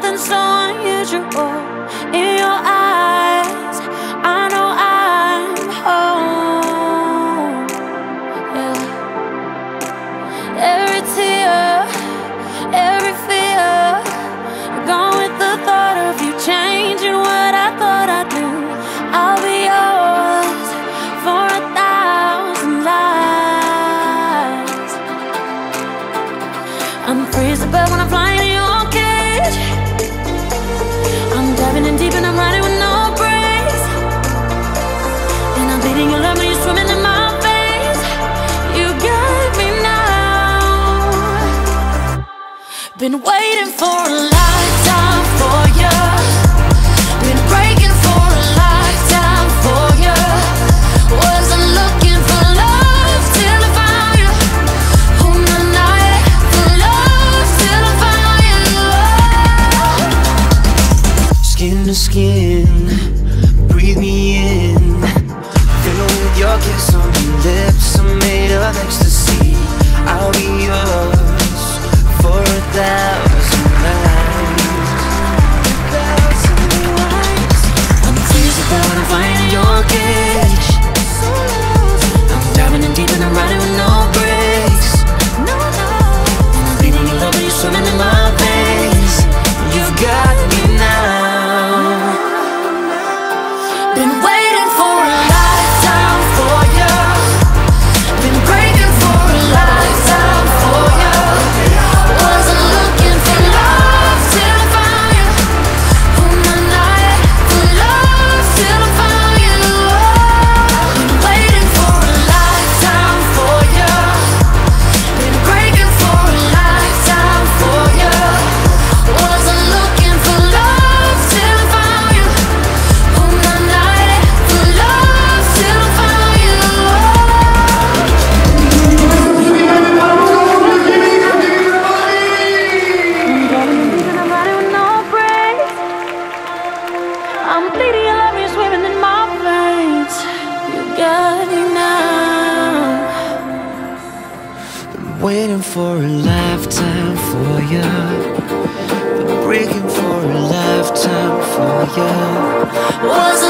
something so unusual in your eyes. I know I'm home. Yeah. Every tear, every fear, gone with the thought of you changing what I thought I'd do. I'll be yours for a thousand lives. I'm freezing, but when I'm flying, you. Diving in deep and I'm riding with no brakes. And I'm bleeding your love when you're swimming in my face You got me now. Been waiting for a lifetime for you skin. Breathe me in. Fill with your kiss on your lips. I'm made of ecstasy been waiting. waiting for a lifetime for you. Been breaking for a lifetime for you. Was